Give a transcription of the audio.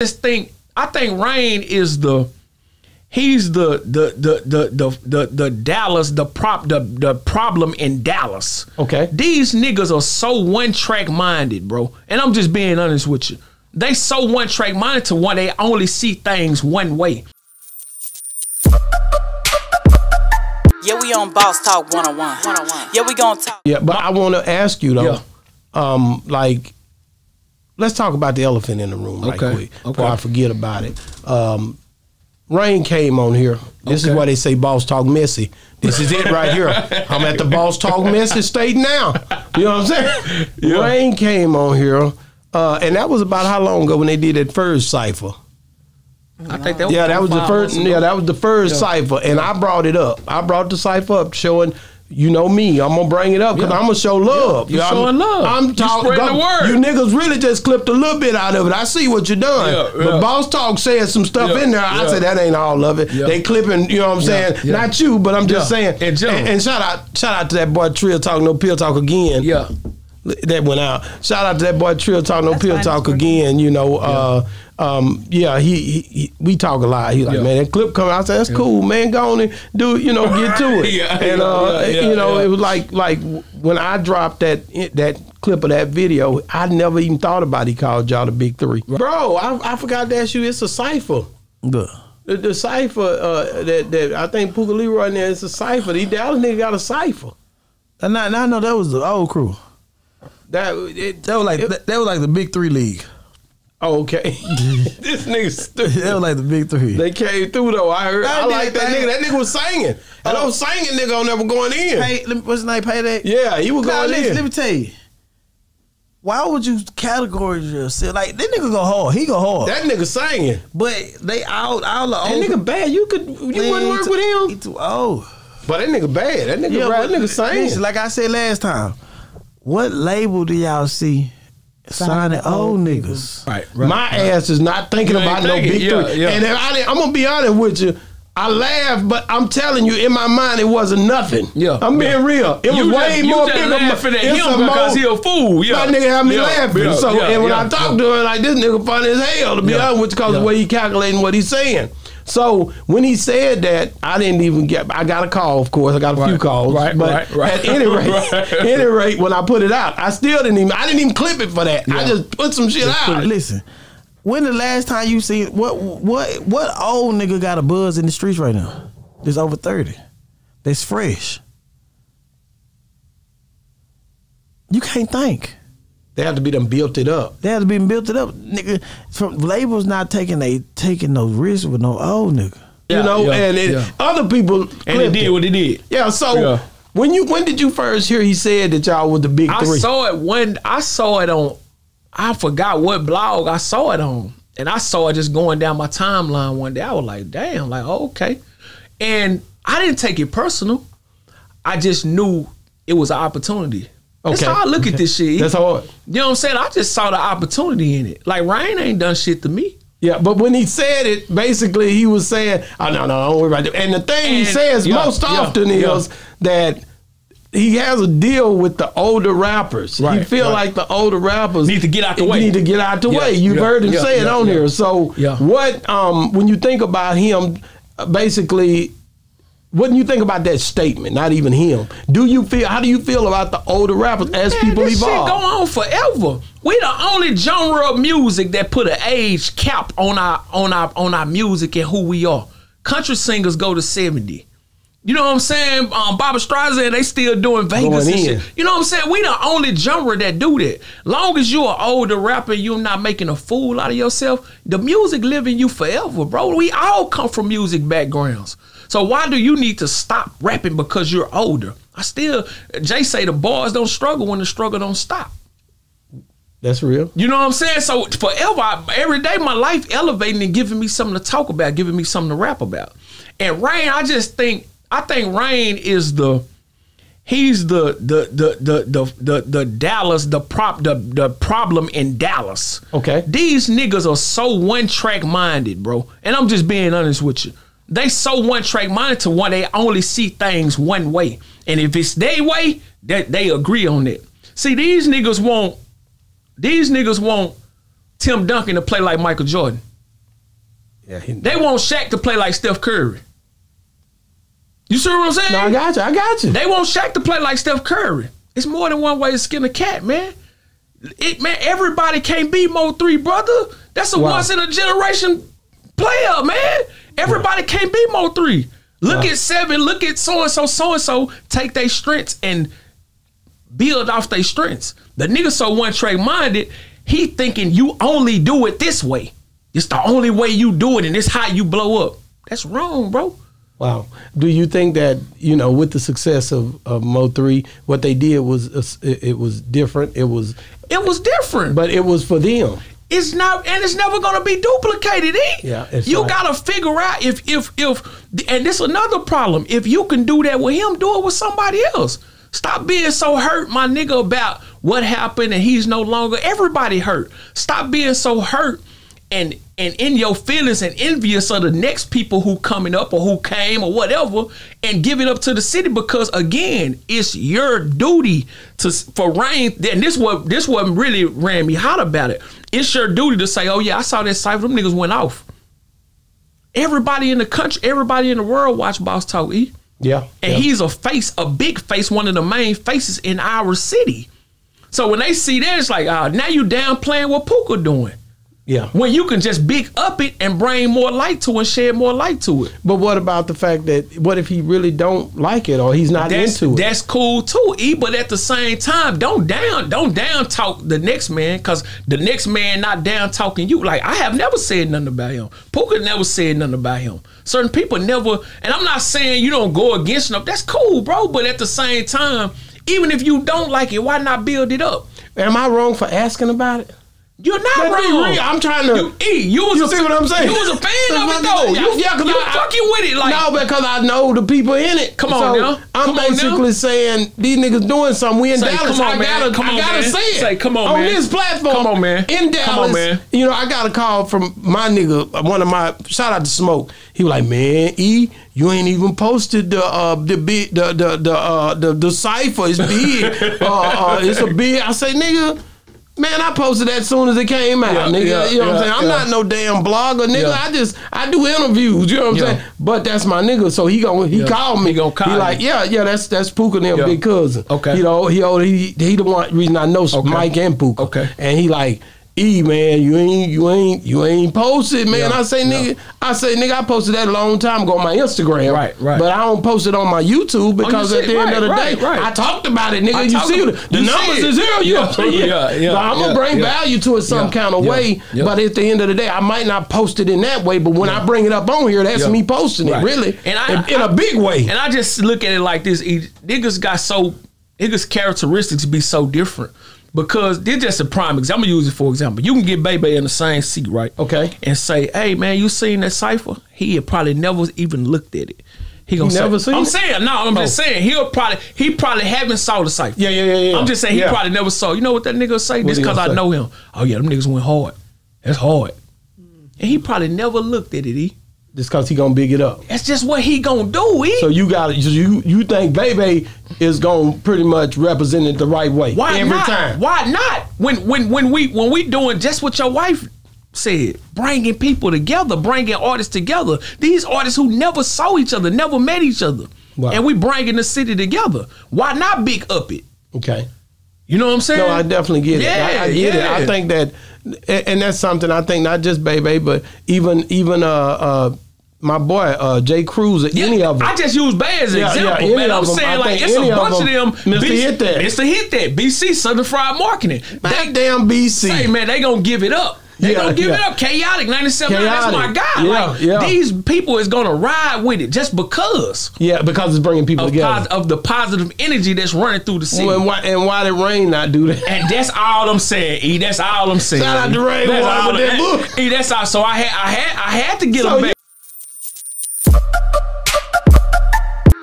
just think I think Rain is the he's the the the the the the, the Dallas the prop the the problem in Dallas. Okay. These niggas are so one track minded, bro. And I'm just being honest with you. They so one track minded to one they only see things one way. Yeah, we on Boss Talk 101. 101. Yeah, we gonna talk. Yeah, but I want to ask you though, Yeah. um, like, let's talk about the elephant in the room right Okay, quick before. I forget about it. Um, Rain came on here. This is why they say boss talk messy. This is it right here. I'm at the boss talk messy state now. You know what I'm saying? Rain came on here, uh, and that was about how long ago when they did that first cipher. I think that was Yeah, that was the first. Yeah, that was the first Yeah. cipher, and I brought it up. I brought the cipher up, showing. You know me, I'm gonna bring it up because Yeah. I'm gonna show love. You I'm- showing love. I'm talking. the word. You niggas really just clipped a little bit out of it. I see what you're doing. Yeah, But. Boss Talk said some stuff Yeah, in there. I yeah. said that ain't all of it. Yeah. They clipping. You know what I'm saying? yeah. Not you, but I'm just Yeah. saying. And, and shout out, shout out to that boy Trill Talk No Pill Talk again Yeah. That went out. Shout out to that boy Trill Talk No That's Pill Talk again. You know, uh, um, yeah, he, he, he we talk a lot. He like, Yeah. man, that clip coming. I said, that's cool, man. Go on and do, you know, get to it. Yeah, and yeah, uh, yeah, yeah, you know, yeah. it was like like when I dropped that that clip of that video, I never even thought about he called y'all the big three, bro. I, I forgot to ask you. It's a cipher. The, the cipher uh, that that I think Puka Leroy in there is a cipher. The Dallas nigga got a cipher. And I, and I know that was the old crew. That it, That was like it- that, that was like the big three league. Okay. this nigga stupid. that was like the big three. They came through though. I heard. I, I like that that. nigga. That nigga was singing. And Oh. those singing nigga on never going in. Hey, let me, what's his name? Pay that. Yeah, he was Nah, going listen, in. let me tell you. Why would you categorize yourself like that? Nigga go hard. He go hard. that nigga singing. but they all all the That old nigga bad. You could. You Man, wouldn't work too- with him. He too old. Oh. But that nigga bad. That nigga rap. That nigga singing. listen, like I said last time, what label do y'all see signing old niggas? Right, right. My ass is not thinking You ain't about no big yeah, three. yeah. And if I, I'm gonna be honest with you. I laughed, but I'm telling you, in my mind, it wasn't nothing. Yeah, I'm being yeah. real. It was you way just, more just bigger. laughing at it's him because he a fool. Yeah. My nigga had me Yeah, laughing. yeah, so yeah, and when yeah, I talk yeah. to him, like this nigga funny as hell to be Yeah. honest with you, because Yeah. the way he calculating what he's saying. So when he said that, I didn't even get. I got a call, of course. I got a few calls. right, but right, right. at any rate, Right. any rate, when I put it out, I still didn't even. I didn't even clip it for that. I just put some shit out. Listen, when the last time you seen what what what old nigga got a buzz in the streets right now? That's over thirty. That's fresh. You can't think. They have to be them built it up. They had to be built it up, nigga. From labels not taking they taking no risks with no old nigga. You know, yeah, and it, yeah. other people And he clipped did it. what he did. Yeah. So Yeah. when you when did you first hear he said that y'all was the big I three? saw it when I saw it on. I forgot what blog I saw it on, and I saw it just going down my timeline one day. I was like, "Damn!" Like, oh, okay, and I didn't take it personal. I just knew it was an opportunity. That's how I look at this shit. That's hard. You know what I'm saying? I just saw the opportunity in it. Like Rain ain't done shit to me. Yeah, but when he said it, basically he was saying, "Oh no, no, don't worry about it." And the thing he says yeah, most yeah, often yeah. is that he has a deal with the older rappers. he feel right. like the older rappers Need to get out the way. Need to get out the way. You've heard him say it on here. So Yeah. what? Um, when you think about him, basically. What do you think about that statement? Not even him. Do you feel? How do you feel about the older rappers as Man, people this evolve? shit go on forever. We the only genre of music that put an age cap on our on our on our music and who we are. Country singers go to seventy. You know what I'm saying? Um, Barbra Streisand, they still doing Vegas and shit. You know what I'm saying? We the only genre that do that. Long as you're an older rapper, you're not making a fool out of yourself. The music living you forever, bro. We all come from music backgrounds. So why do you need to stop rapping because you're older? I still, Jay say the bars don't struggle when the struggle don't stop. That's real. You know what I'm saying? So forever, I, every day, my life elevating and giving me something to talk about, giving me something to rap about. And Rain, I just think, I think Rain is the, he's the the the the the the, the Dallas, the prop, the the problem in Dallas. Okay. These niggas are so one track minded, bro. And I'm just being honest with you. They so one track minded to one they only see things one way. And if it's their way, that they agree on it. See, these niggas want these niggas want Tim Duncan to play like Michael Jordan. Yeah, he- They want Shaq to play like Steph Curry. You see what I'm saying? No, I got you. I got you. They want Shaq to play like Steph Curry. It's more than one way to skin a cat, man. It man, everybody can't be Mo3, brother. That's a Wow. once in a generation player, man. Everybody can't be Mo3. Look at seven. Look at so and so, so and so. Take their strengths and build off their strengths. The nigga so one trade minded. He thinking you only do it this way. It's the only way you do it, and it's how you blow up. That's wrong, bro. Wow. Do you think that you know with the success of, of Mo3, what they did was uh, it, it was different. It was, It was different. but it was for them. It's not, and it's never gonna be duplicated. E. Yeah, it's you right. gotta figure out if if if, and this another problem. If you can do that with him, do it with somebody else. Stop being so hurt, my nigga, about what happened and he's no longer. Everybody hurt. Stop being so hurt and and in your feelings and envious of the next people who coming up or who came or whatever, and give it up to the city because again, it's your duty to for rain. And this what this what really ran me hot about it. It's your duty to say, oh yeah, I saw that cipher. Them niggas went off. Everybody in the country, everybody in the world watch Boss Talk E. Yeah. And yeah. he's a face, a big face, one of the main faces in our city. So when they see that, it's like, ah, now you downplaying what Puka doing. Yeah. When you can just big up it and bring more light to it and shed more light to it. But what about the fact that what if he really don't like it or he's not That's, into it? that's cool too, E. But at the same time, don't down, don't down talk the next man, cause the next man not down talking you. Like I have never said nothing about him. Puka never said nothing about him. Certain people never, and I'm not saying you don't go against them. That's cool, bro. But at the same time, even if you don't like it, why not build it up? Am I wrong for asking about it? You're not wrong. real. I'm trying to. You, e, you was You a, see what I'm saying? You was a fan of it though. You, yeah, 'cause you I- fucking with it. Like no, because I know the people in it. Come on so now. I'm Come basically saying these niggas doing something. We in Say, Dallas. come on, I man. gotta, Come I on, gotta man. say it. Say, come on, on man. this platform. Come on, man. In Dallas, Come on, man. You know, I got a call from my nigga. One of my shout out to Smoke. He was like, "Man, E, you ain't even posted the uh the big the the the uh the, the cipher is big. uh, uh, it's a big." I say, "Nigga." Man, I posted that as soon as it came out, Yeah, nigga. yeah, you know what I'm saying? I'm yeah. not no damn blogger, nigga. Yeah. I just I do interviews. You know what I'm Yeah. saying? But that's my nigga, so he gon' he Yeah. called me. He gonna call He like, yeah, yeah, that's that's Puka and them Yeah. big cousin. Okay. You know, he he he the one reason I know Okay. Mike and Puka. Okay. And he like, E man, you ain't you ain't you ain't posted, man. Yeah. I say, Yeah. nigga, I say, nigga, I posted that a long time ago on my Instagram. Right, right. But I don't post it on my YouTube oh, because you at the end of the Right, day, right. I talked about it, nigga. I you see the, the you numbers is here. I'm? Yeah, yeah, So I'm yeah, gonna bring yeah. value to it some Yeah, kind of yeah, way. yeah. But at the end of the day, I might not post it in that way. But when I bring it up on here, that's Yeah. me posting it, really, And I- in, in a big way. And I just look at it like this: niggas got so niggas characteristics be so different because they're just a prime example. I'm gonna use it for example. You can get Baby in the same seat, right? Okay. And say, "Hey, man, you seen that cipher?" He had probably never even looked at it. He gonna He say, never seen I'm it? saying no. I'm just Oh. saying he'll probably he probably haven't saw the cipher. Yeah, yeah, yeah, yeah. I'm just saying he Yeah. probably never saw. You know what that nigga say? Just he because I know him. Oh yeah, them niggas went hard. That's hard. And he probably never looked at it. He. Just because he gonna big it up. That's just what he gonna do. E. So you got so you you think Bebe is gonna pretty much represent it the right way Why every not? time? Why not? When when when we when we doing just what your wife said, bringing people together, bringing artists together. These artists who never saw each other, never met each other, Wow. and we bringing the city together. Why not big up it? Okay. You know what I'm saying? No, I definitely get it. I, Yeah, I get it. I think that, and and that's something I think not just Bebe, but even even uh uh my boy uh Jay Cruz or Yeah, any of them. I just use Bay as an Yeah, yeah, example, any man. I'm saying like it's a bunch of them. 'em, Mr. Hit That. Mr. Hit that. BC Certified Marketing. that damn BC. Hey man, they gonna give it up. They Yeah, gonna give it up. Chaotic 97. That's my guy. Yeah, like yeah. these people is gonna ride with it just because yeah, because it's bringing people of, together. pos- of the positive energy that's running through the city. and why and why did Rain not do that? and that's all I'm saying. E, that's all I'm saying. Shout out to Ray That's all that book. E, that's all. So I had, I had, I had to get So him back.